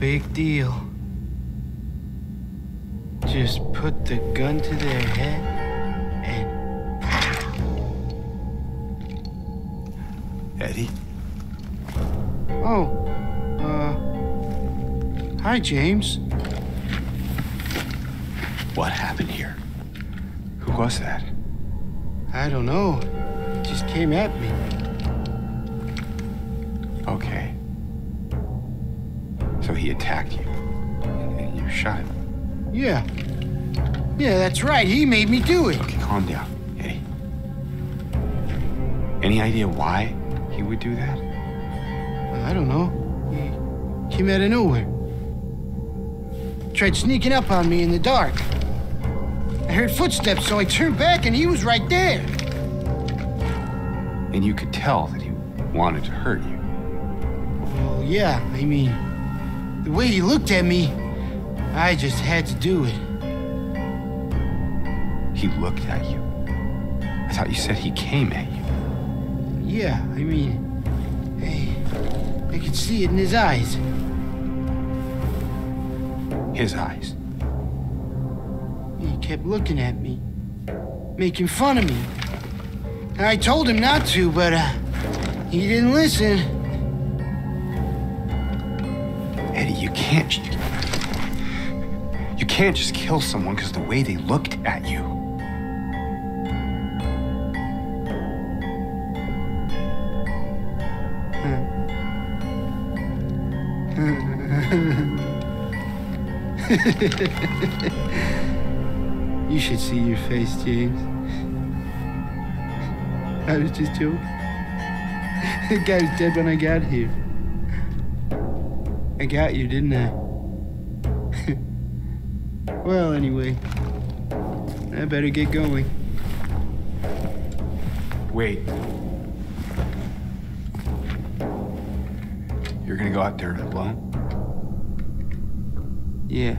big deal. Just put the gun to their head and Eddie? oh, uh, hi James. What happened here? Who was that? I don't know. It just came at me. So he attacked you. And, and you shot him. Yeah. Yeah, that's right. He made me do it. Okay, calm down, Eddie. Any idea why he would do that? I don't know. He came out of nowhere. Tried sneaking up on me in the dark. I heard footsteps, so I turned back and he was right there. And you could tell that he wanted to hurt you. Well, yeah, I mean, the way he looked at me, I just had to do it. He looked at you. I thought you said he came at you. Yeah, I mean, hey, I could see it in his eyes. His eyes. He kept looking at me, making fun of me. And I told him not to, but uh, he didn't listen. You can't. You can't just kill someone because the way they looked at you. You should see your face, James. I was just joking. The guy was dead when I got here. I got you, didn't I? well, anyway, I better get going. Wait. You're gonna go out there alone? Yeah.